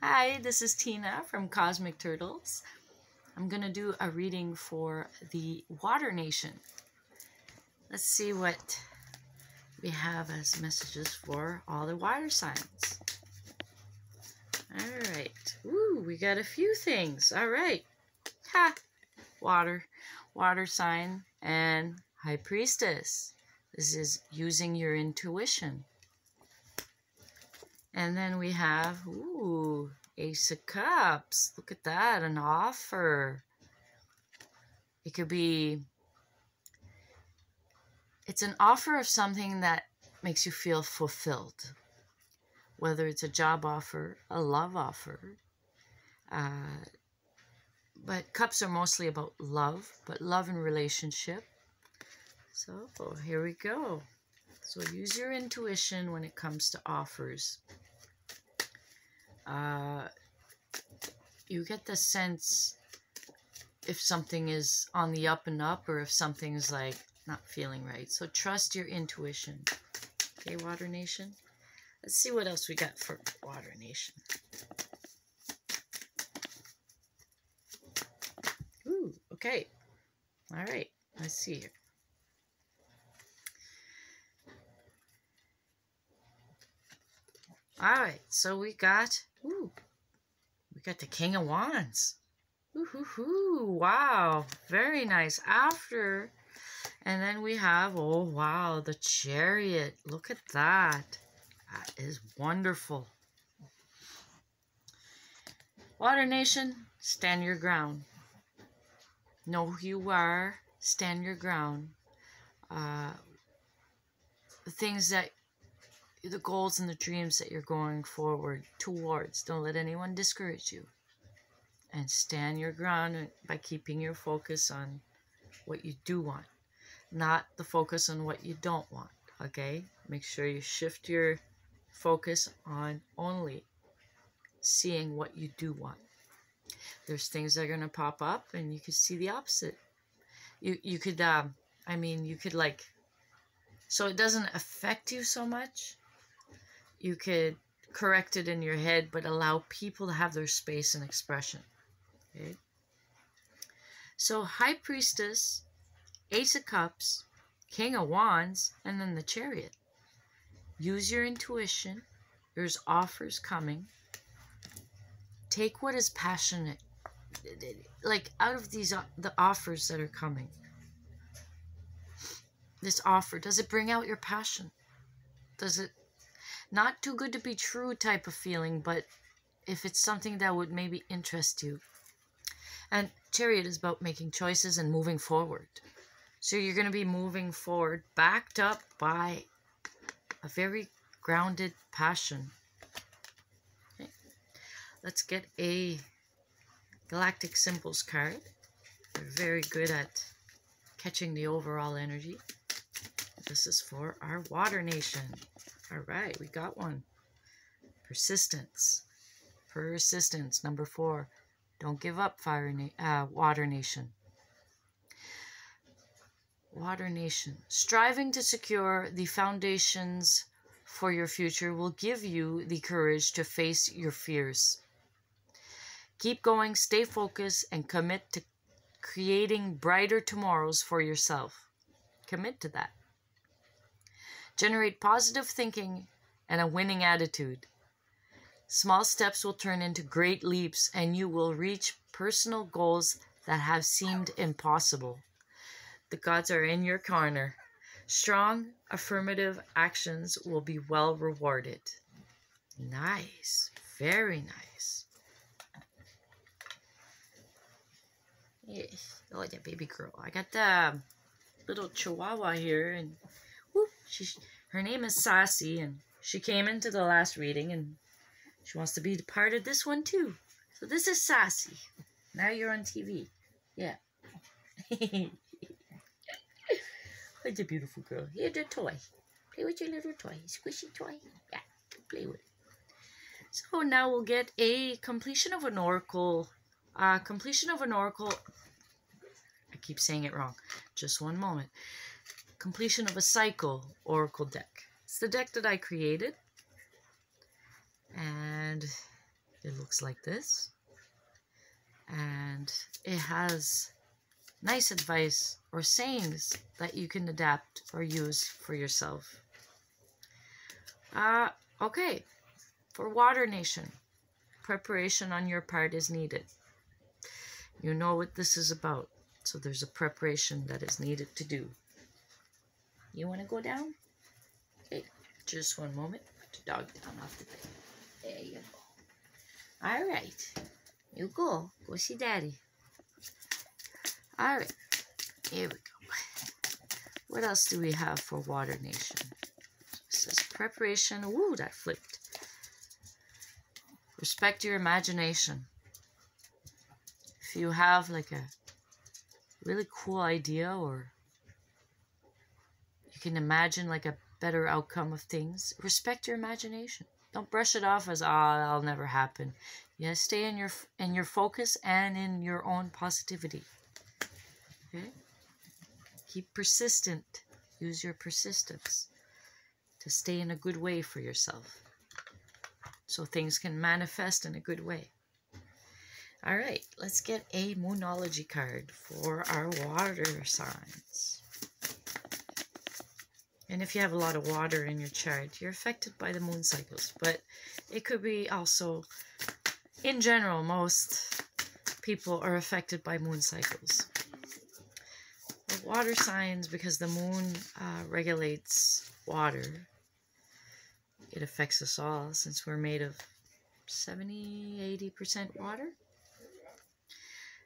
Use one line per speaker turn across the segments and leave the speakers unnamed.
Hi, this is Tina from Cosmic Turtles. I'm going to do a reading for the Water Nation. Let's see what we have as messages for all the water signs. All right. Ooh, we got a few things. All right. Ha! Water, water sign, and High Priestess. This is using your intuition. And then we have, ooh, Ace of Cups. Look at that, an offer. It could be, it's an offer of something that makes you feel fulfilled. Whether it's a job offer, a love offer. Uh, but cups are mostly about love, but love and relationship. So here we go. So use your intuition when it comes to offers. Uh, you get the sense if something is on the up and up or if something's like not feeling right. So trust your intuition. Okay, Water Nation? Let's see what else we got for Water Nation. Ooh, okay. All right, let's see here. All right, so we got, ooh, we got the King of Wands. Ooh, wow, very nice. After, and then we have, oh, wow, the Chariot. Look at that. That is wonderful. Water Nation, stand your ground. Know who you are, stand your ground. Uh, things that the goals and the dreams that you're going forward towards. Don't let anyone discourage you. And stand your ground by keeping your focus on what you do want, not the focus on what you don't want. Okay? Make sure you shift your focus on only seeing what you do want. There's things that are going to pop up and you could see the opposite. You you could um I mean, you could like so it doesn't affect you so much you could correct it in your head, but allow people to have their space and expression. Okay? So, High Priestess, Ace of Cups, King of Wands, and then the Chariot. Use your intuition. There's offers coming. Take what is passionate. Like, out of these, uh, the offers that are coming. This offer, does it bring out your passion? Does it not too good to be true type of feeling, but if it's something that would maybe interest you. And Chariot is about making choices and moving forward. So you're going to be moving forward, backed up by a very grounded passion. Okay. Let's get a Galactic Symbols card. They're very good at catching the overall energy. This is for our Water Nation. All right, we got one. Persistence. Persistence. Number four. Don't give up, Fire Na uh, Water Nation. Water Nation. Striving to secure the foundations for your future will give you the courage to face your fears. Keep going, stay focused, and commit to creating brighter tomorrows for yourself. Commit to that. Generate positive thinking and a winning attitude. Small steps will turn into great leaps and you will reach personal goals that have seemed impossible. The gods are in your corner. Strong, affirmative actions will be well rewarded. Nice. Very nice. Yes. Oh, yeah, baby girl. I got the little chihuahua here and she, her name is Sassy, and she came into the last reading, and she wants to be part of this one too. So this is Sassy. Now you're on TV. Yeah. What's a beautiful girl? Here's a toy. Play with your little toy. Squishy toy. Yeah, play with it. So now we'll get a completion of an oracle. Uh, completion of an oracle. I keep saying it wrong. Just one moment completion of a cycle oracle deck. It's the deck that I created. And it looks like this. And it has nice advice or sayings that you can adapt or use for yourself. Uh, okay, for Water Nation, preparation on your part is needed. You know what this is about, so there's a preparation that is needed to do. You want to go down? Okay, just one moment. Put the dog down off the bed. There you go. All right, you go. Go see Daddy. All right, here we go. What else do we have for Water Nation? It says preparation. Ooh, that flipped. Respect your imagination. If you have like a really cool idea or can imagine like a better outcome of things, respect your imagination. Don't brush it off as, ah, oh, that'll never happen. Yeah, stay in your in your focus and in your own positivity. Okay? Keep persistent. Use your persistence to stay in a good way for yourself so things can manifest in a good way. All right, let's get a Moonology card for our water signs. And if you have a lot of water in your chart, you're affected by the moon cycles. But it could be also, in general, most people are affected by moon cycles. The water signs, because the moon uh, regulates water, it affects us all since we're made of 70 80% water.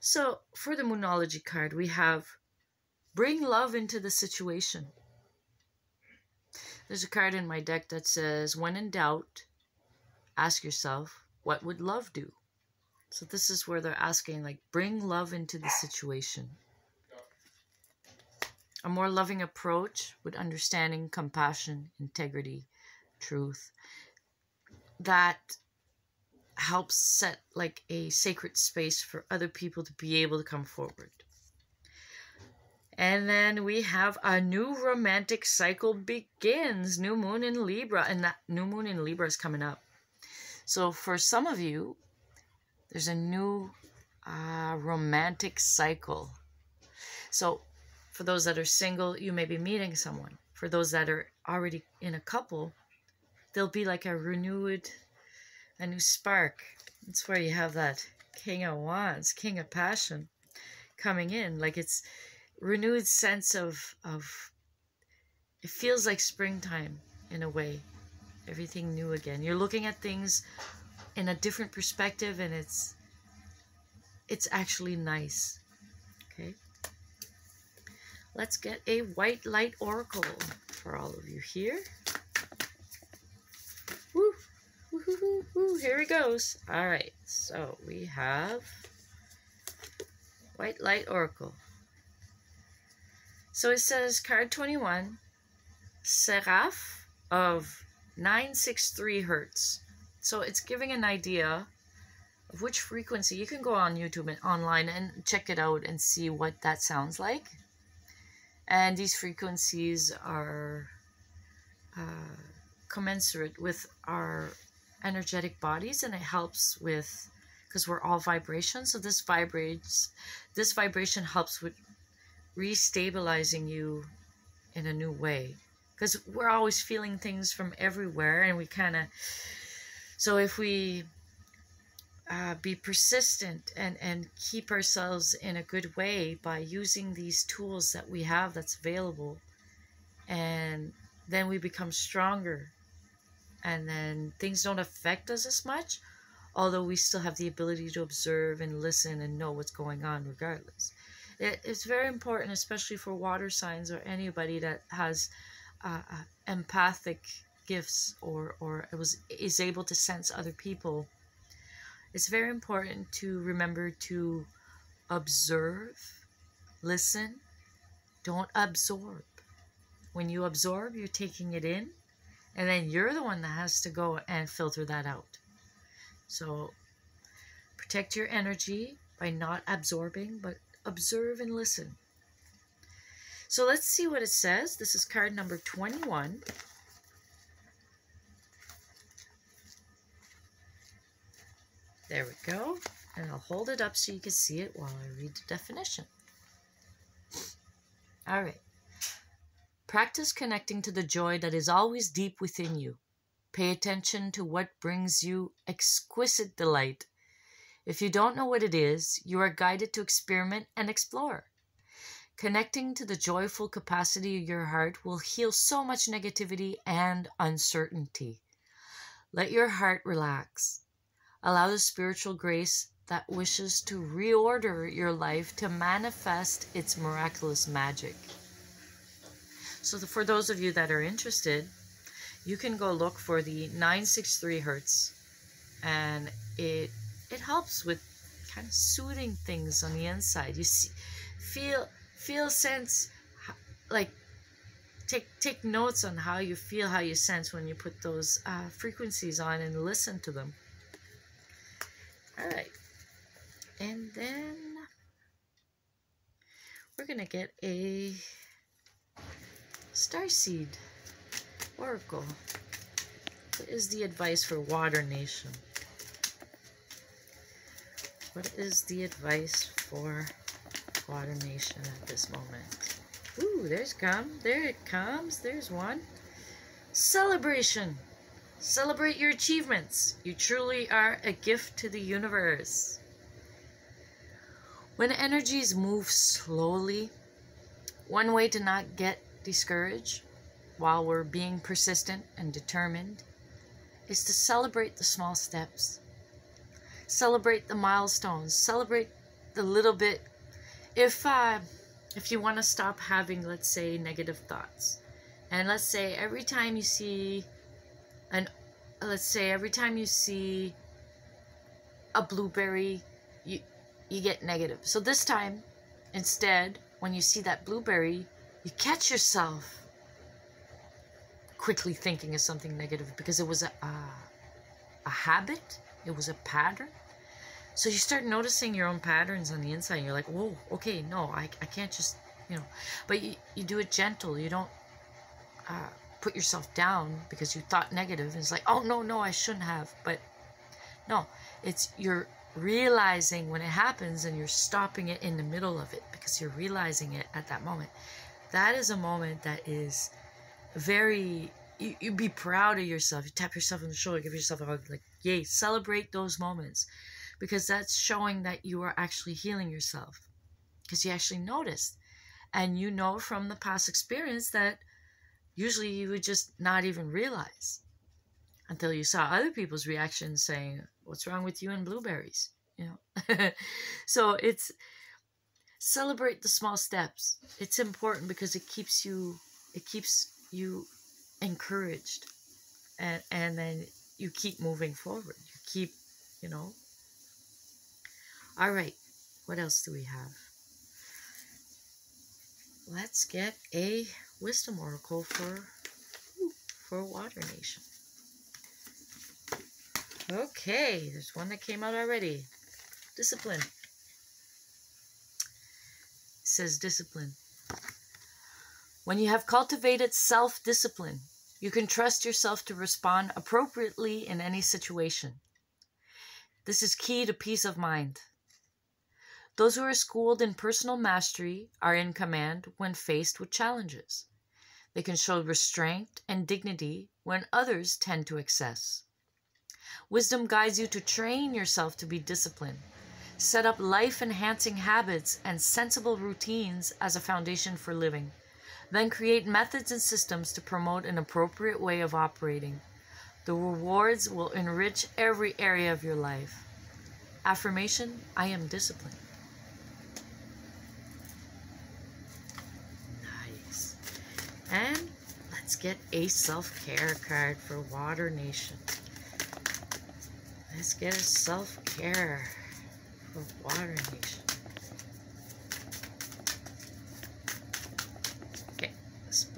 So for the Moonology card, we have Bring Love into the Situation. There's a card in my deck that says, When in doubt, ask yourself, What would love do? So this is where they're asking, like, bring love into the situation. A more loving approach with understanding, compassion, integrity, truth that helps set like a sacred space for other people to be able to come forward. And then we have a new romantic cycle begins. New moon in Libra, and that new moon in Libra is coming up. So for some of you, there's a new uh, romantic cycle. So for those that are single, you may be meeting someone. For those that are already in a couple, there'll be like a renewed, a new spark. That's where you have that King of Wands, King of Passion coming in. Like it's renewed sense of, of it feels like springtime in a way. Everything new again. You're looking at things in a different perspective and it's it's actually nice. Okay. Let's get a white light oracle for all of you here. Woo, here he goes. All right, so we have White Light Oracle. So it says card 21, Seraph of 963 hertz. So it's giving an idea of which frequency. You can go on YouTube and online and check it out and see what that sounds like. And these frequencies are uh, commensurate with our energetic bodies and it helps with because we're all vibrations so this vibrates this vibration helps with restabilizing you in a new way. Because we're always feeling things from everywhere and we kind of so if we uh, be persistent and and keep ourselves in a good way by using these tools that we have that's available and then we become stronger and then things don't affect us as much although we still have the ability to observe and listen and know what's going on regardless it's very important especially for water signs or anybody that has uh, uh, empathic gifts or or was is able to sense other people it's very important to remember to observe listen don't absorb when you absorb you're taking it in and then you're the one that has to go and filter that out. So protect your energy by not absorbing, but observe and listen. So let's see what it says. This is card number 21. There we go. And I'll hold it up so you can see it while I read the definition. All right. Practice connecting to the joy that is always deep within you. Pay attention to what brings you exquisite delight. If you don't know what it is, you are guided to experiment and explore. Connecting to the joyful capacity of your heart will heal so much negativity and uncertainty. Let your heart relax. Allow the spiritual grace that wishes to reorder your life to manifest its miraculous magic. So, for those of you that are interested, you can go look for the 963 hertz, and it it helps with kind of soothing things on the inside. You see, feel feel sense like take take notes on how you feel, how you sense when you put those uh, frequencies on and listen to them. All right, and then we're gonna get a Starseed Oracle. What is the advice for Water Nation? What is the advice for Water Nation at this moment? Ooh, there's come. There it comes. There's one. Celebration. Celebrate your achievements. You truly are a gift to the universe. When energies move slowly, one way to not get discouraged while we're being persistent and determined is to celebrate the small steps. Celebrate the milestones. Celebrate the little bit. If uh, if you want to stop having, let's say, negative thoughts, and let's say every time you see an, let's say every time you see a blueberry, you you get negative. So this time, instead, when you see that blueberry, you catch yourself quickly thinking of something negative because it was a, a, a habit, it was a pattern. So you start noticing your own patterns on the inside. You're like, whoa, okay, no, I, I can't just, you know. But you, you do it gentle. You don't uh, put yourself down because you thought negative. And it's like, oh, no, no, I shouldn't have. But no, it's you're realizing when it happens and you're stopping it in the middle of it because you're realizing it at that moment that is a moment that is very you, you be proud of yourself you tap yourself on the shoulder give yourself a hug like yay celebrate those moments. Because that's showing that you are actually healing yourself. Because you actually noticed. And you know from the past experience that usually you would just not even realize until you saw other people's reactions saying what's wrong with you and blueberries? You know? So it's celebrate the small steps. It's important because it keeps you it keeps you encouraged. And and then you keep moving forward. You keep, you know. All right. What else do we have? Let's get a wisdom oracle for for Water Nation. Okay, there's one that came out already. Discipline says discipline. When you have cultivated self discipline, you can trust yourself to respond appropriately in any situation. This is key to peace of mind. Those who are schooled in personal mastery are in command when faced with challenges. They can show restraint and dignity when others tend to excess. Wisdom guides you to train yourself to be disciplined Set up life enhancing habits and sensible routines as a foundation for living. Then create methods and systems to promote an appropriate way of operating. The rewards will enrich every area of your life. Affirmation I am disciplined. Nice. And let's get a self care card for Water Nation. Let's get a self care for Water Nation. Okay,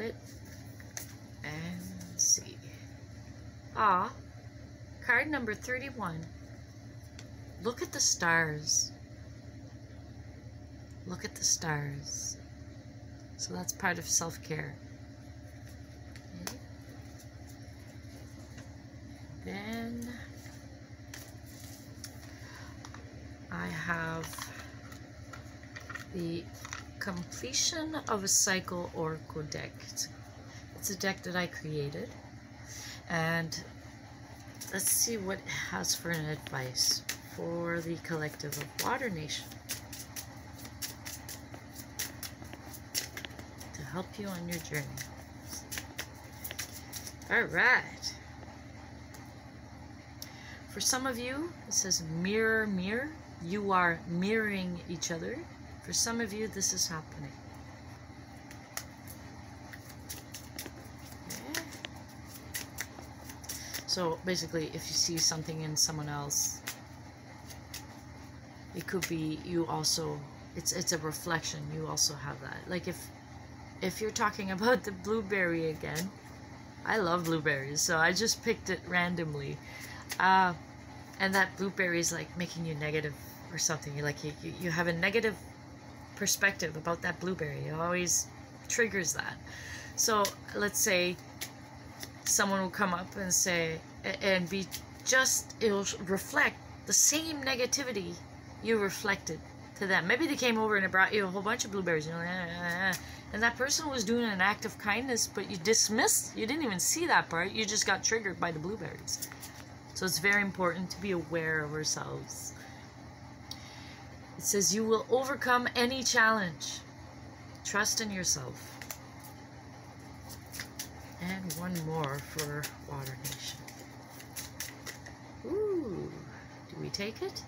split and see. Ah, card number 31. Look at the stars. Look at the stars. So that's part of self-care. Then I have the completion of a cycle oracle deck. It's, a deck that I created. And let's see what it has for an advice for the collective of Water Nation. To help you on your journey. All right. For some of you, it says mirror, mirror. You are mirroring each other. For some of you, this is happening. So basically, if you see something in someone else, it could be you also. It's it's a reflection. You also have that. Like if if you're talking about the blueberry again, I love blueberries, so I just picked it randomly. Uh, and that blueberry is like making you negative or something. You like you, you have a negative perspective about that blueberry. It always triggers that. So let's say someone will come up and say and be just it'll reflect the same negativity you reflected to them. Maybe they came over and it brought you a whole bunch of blueberries, you know, and that person was doing an act of kindness, but you dismissed. You didn't even see that part. You just got triggered by the blueberries. So it's very important to be aware of ourselves. It says, You will overcome any challenge. Trust in yourself. And one more for Water Nation. Ooh, do we take it?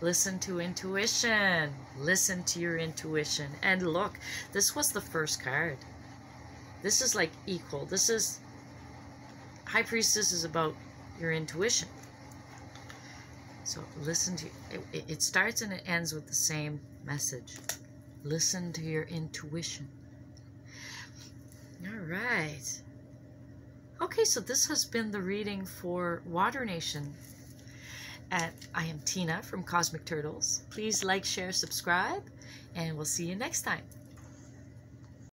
Listen to intuition. Listen to your intuition. And look, this was the first card. This is like equal. This is High Priestess is about your intuition. So listen to it, it starts and it ends with the same message. Listen to your intuition. All right. Okay, so this has been the reading for Water Nation. At, I am Tina from Cosmic Turtles. Please like, share, subscribe, and we'll see you next time.